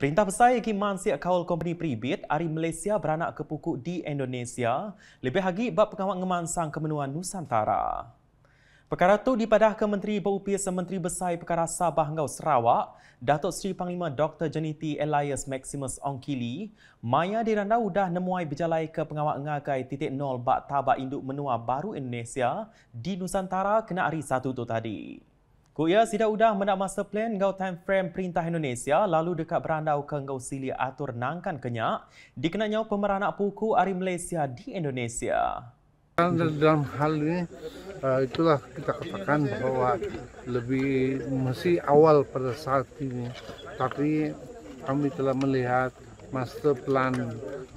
Perintah Besar Yagi Mansiak Kawal Company Pribit Ari Malaysia beranak ke pukuk di Indonesia lebih lagi bab pengawal ngemansang kemenuan Nusantara. Perkara itu dipadah ke Menteri Berupis Menteri Besar Perkara Sabah Ngau Sarawak, Datuk Seri Panglima Dr. Janiti Elias Maximus Ongkili, Maya dirandau dah nemuai berjalai ke pengawal ngagai titik nol bak tabak induk menua baru Indonesia di Nusantara kena hari satu tu tadi. Kuya sida udah mendak masa plan ngau time frame perintah Indonesia lalu dekat berandau ke ngau sili atur nangkan kenyak dikenanya pemeranak puku Ari Malaysia di Indonesia. Dalam hal ini uh, itulah kita katakan bahwa lebih masih awal pada saat ini tapi kami telah melihat master plan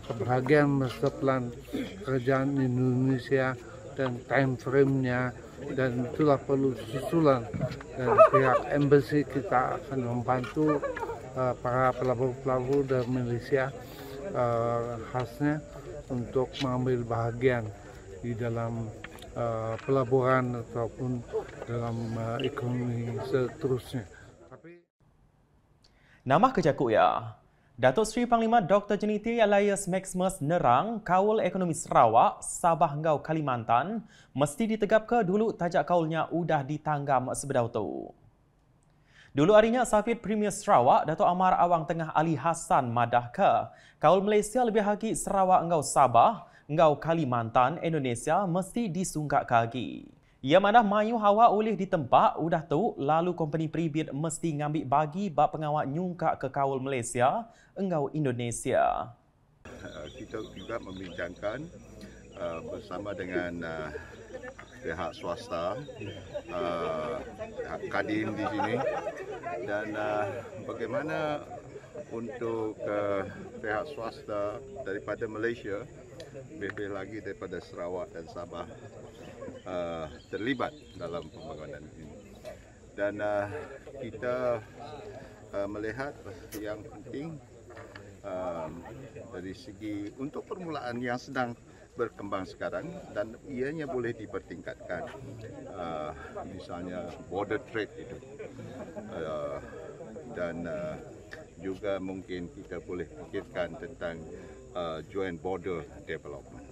kebahagiaan master plan kerajaan Indonesia dan time frame-nya dan itulah perlu susulan dan pihak embassy kita akan membantu uh, para pelabur-pelabur dari Malaysia uh, khasnya untuk mengambil bahagian di dalam uh, pelaburan ataupun dalam uh, ekonomi seterusnya. Tapi... Nama kejakuk ya. Datuk Seri Panglima Dr. Jeniti Elias Maximus nerang kawal ekonomi Sarawak, Sabah Ngau Kalimantan mesti ditegap ke dulu tajak kaulnya udah ditanggam sebedau tu. Dulu harinya Safid Premier Sarawak, Datuk Amar Awang Tengah Ali Hassan madah ke kaul Malaysia lebih lagi Sarawak Ngau Sabah, Ngau Kalimantan, Indonesia mesti disunggak kaki. Ia mana mayu hawa oleh ditempak udah tu lalu company pribit mesti ngambil bagi bab pengawal nyungkak ke kawal Malaysia engau Indonesia. Uh, kita juga membincangkan uh, bersama dengan uh, pihak swasta, uh, Kadim di sini. Dan uh, bagaimana untuk uh, pihak swasta daripada Malaysia lebih lagi daripada Sarawak dan Sabah uh, terlibat dalam pembangunan ini. Dan uh, kita uh, melihat yang penting uh, dari segi untuk permulaan yang sedang berkembang sekarang dan ianya boleh dipertingkatkan uh, misalnya border trade itu uh, dan uh, juga mungkin kita boleh fikirkan tentang uh, joint border development.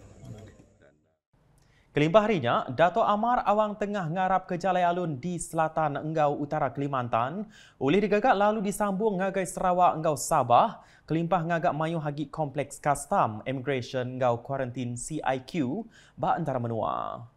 Kelimpah harinya, Dato' Amar Awang tengah ngarap ke Jalai Alun di selatan Enggau Utara Kalimantan. Oleh digagak lalu disambung ngagai Sarawak Enggau Sabah. Kelimpah ngagak mayu hagi kompleks custom immigration Enggau Quarantine CIQ ba antara menua.